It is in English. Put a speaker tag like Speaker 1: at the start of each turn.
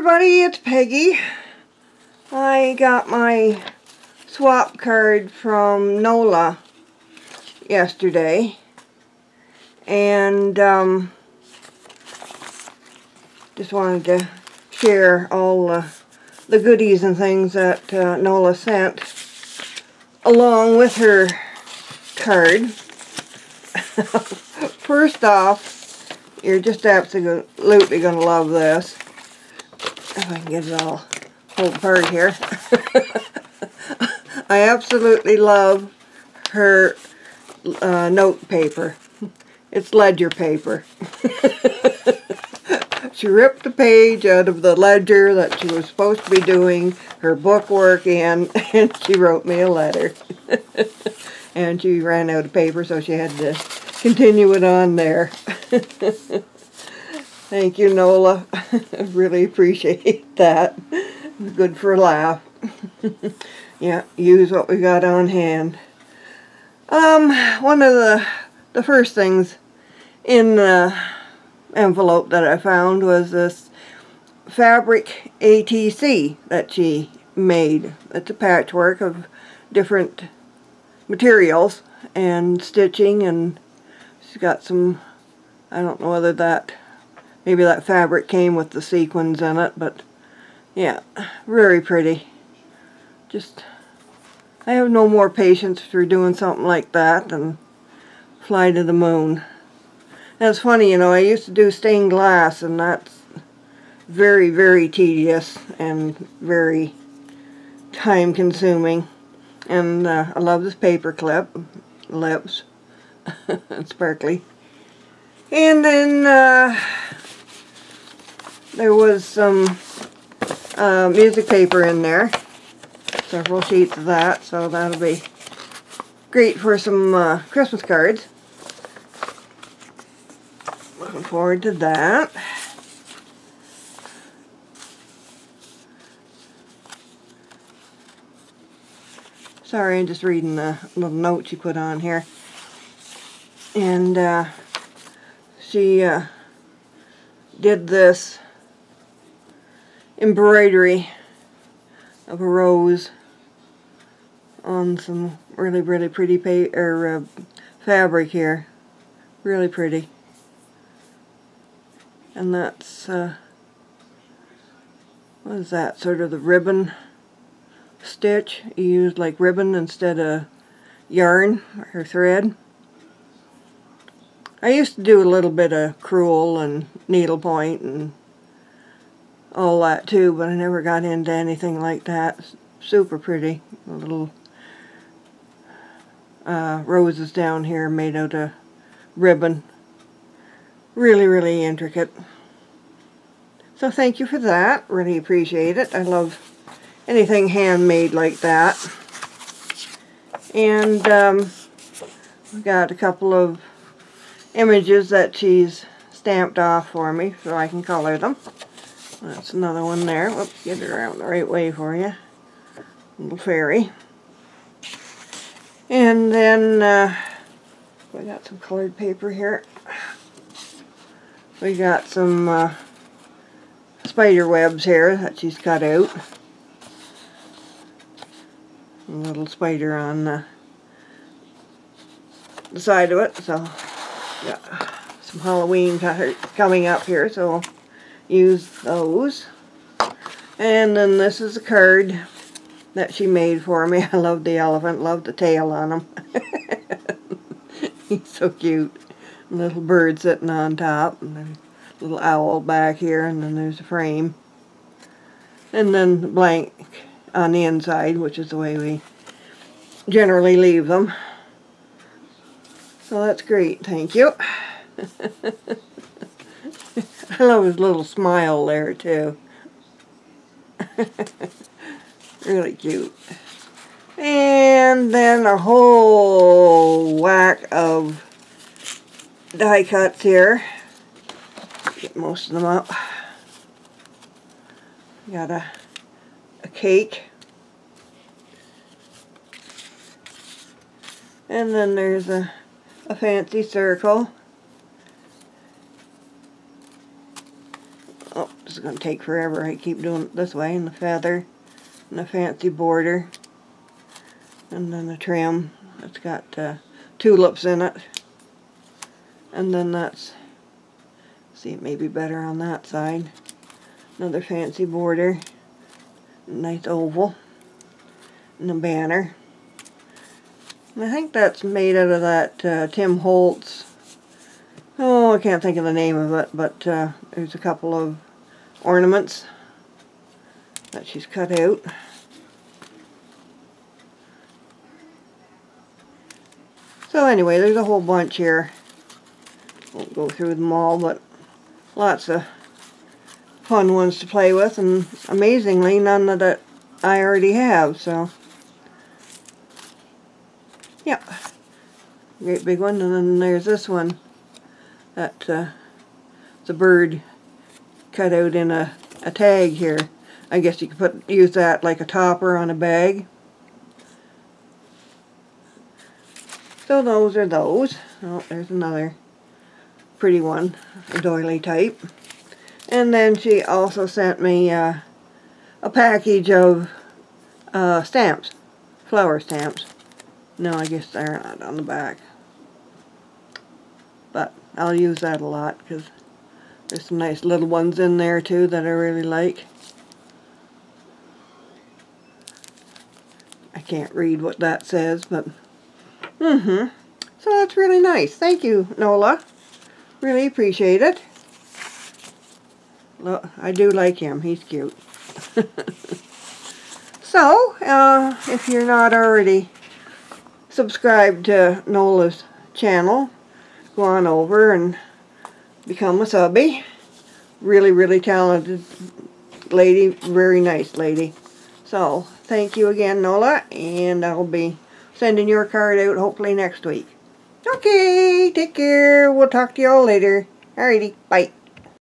Speaker 1: everybody, it's Peggy. I got my swap card from Nola yesterday and um, just wanted to share all uh, the goodies and things that uh, Nola sent along with her card. First off, you're just absolutely going to love this. If I can get it all pulled apart here. I absolutely love her uh, note paper. It's ledger paper. she ripped a page out of the ledger that she was supposed to be doing her book work in and she wrote me a letter. and she ran out of paper so she had to continue it on there. Thank you, Nola. I really appreciate that. Good for a laugh. yeah, use what we got on hand. Um, one of the the first things in the envelope that I found was this fabric ATC that she made. It's a patchwork of different materials and stitching and she's got some I don't know whether that maybe that fabric came with the sequins in it but yeah very pretty just I have no more patience for doing something like that than fly to the moon. That's funny, you know, I used to do stained glass and that's very, very tedious and very time consuming. And uh, I love this paper clip, lips, sparkly. And then uh, there was some uh, music paper in there several sheets of that, so that'll be great for some uh, Christmas cards. Looking forward to that. Sorry, I'm just reading the little note she put on here. And uh, she uh, did this embroidery of a rose on some really, really pretty pa uh, fabric here. Really pretty. And that's, uh, what is that, sort of the ribbon stitch. You use like ribbon instead of yarn or thread. I used to do a little bit of crewel and needlepoint and all that too, but I never got into anything like that. Super pretty. little uh, roses down here made out of ribbon. Really, really intricate. So thank you for that. Really appreciate it. I love anything handmade like that. And um, we got a couple of images that she's stamped off for me so I can color them. That's another one there. Whoops, get it around the right way for you. Little fairy. And then uh, we got some colored paper here. We got some uh, spider webs here that she's cut out. A little spider on the, the side of it. So, got some Halloween coming up here, so use those. And then this is a card that she made for me. I love the elephant, love the tail on him. He's so cute. Little bird sitting on top, and a little owl back here, and then there's a frame. And then the blank on the inside, which is the way we generally leave them. So that's great, thank you. I love his little smile there, too. really cute. And then a whole whack of die cuts here. Get most of them up. Got a, a cake. And then there's a, a fancy circle. Oh, this is going to take forever. I keep doing it this way. And the feather. And the fancy border. And then the trim. It's got uh, tulips in it. And then that's, see it may be better on that side. Another fancy border. Nice oval. And a banner. And I think that's made out of that uh, Tim Holtz. Oh, I can't think of the name of it, but uh, there's a couple of ornaments that she's cut out. So anyway, there's a whole bunch here. Won't go through them all, but lots of fun ones to play with, and amazingly, none of that I already have, so. Yeah. Great big one, and then there's this one. That, uh, the bird cut out in a, a tag here. I guess you could put use that like a topper on a bag. So those are those. Oh, there's another pretty one, a doily type. And then she also sent me uh, a package of uh, stamps, flower stamps. No, I guess they're not on the back. But I'll use that a lot because there's some nice little ones in there too that I really like. I can't read what that says, but Mm-hmm. So that's really nice. Thank you, Nola. Really appreciate it. Look, I do like him. He's cute. so, uh, if you're not already subscribed to Nola's channel, go on over and become a subby. Really, really talented lady. Very nice lady. So, thank you again, Nola, and I'll be sending your card out hopefully next week. Okay, take care. We'll talk to you all later. Alrighty, bye.